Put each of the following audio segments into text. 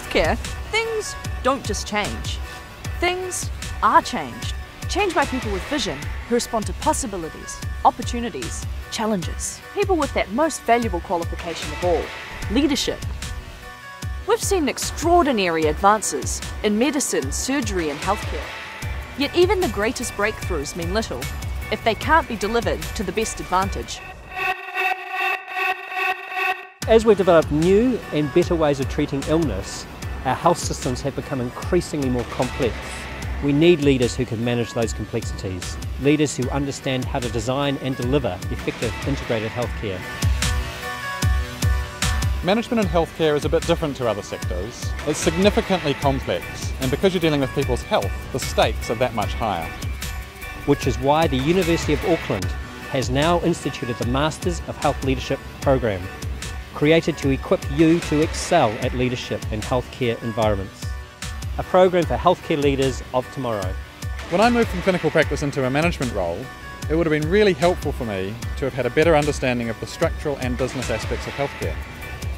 healthcare, things don't just change. Things are changed. Changed by people with vision who respond to possibilities, opportunities, challenges. People with that most valuable qualification of all leadership. We've seen extraordinary advances in medicine, surgery, and healthcare. Yet even the greatest breakthroughs mean little if they can't be delivered to the best advantage. As we develop new and better ways of treating illness, our health systems have become increasingly more complex. We need leaders who can manage those complexities, leaders who understand how to design and deliver effective integrated healthcare. Management in healthcare is a bit different to other sectors. It's significantly complex, and because you're dealing with people's health, the stakes are that much higher. Which is why the University of Auckland has now instituted the Masters of Health Leadership program, created to equip you to excel at leadership in healthcare environments. A program for healthcare leaders of tomorrow. When I moved from clinical practice into a management role, it would have been really helpful for me to have had a better understanding of the structural and business aspects of healthcare.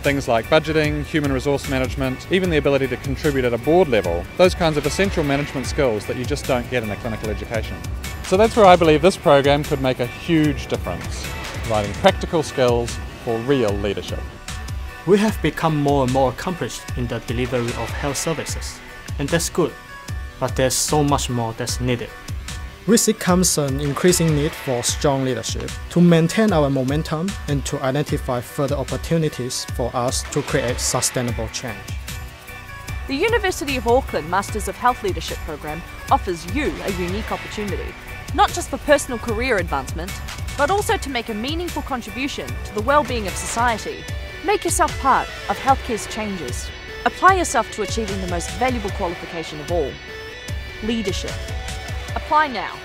Things like budgeting, human resource management, even the ability to contribute at a board level, those kinds of essential management skills that you just don't get in a clinical education. So that's where I believe this program could make a huge difference, providing practical skills for real leadership. We have become more and more accomplished in the delivery of health services, and that's good, but there's so much more that's needed. With it comes an increasing need for strong leadership to maintain our momentum and to identify further opportunities for us to create sustainable change. The University of Auckland Masters of Health Leadership program offers you a unique opportunity, not just for personal career advancement, but also to make a meaningful contribution to the well-being of society. Make yourself part of healthcare's changes. Apply yourself to achieving the most valuable qualification of all, leadership. Apply now.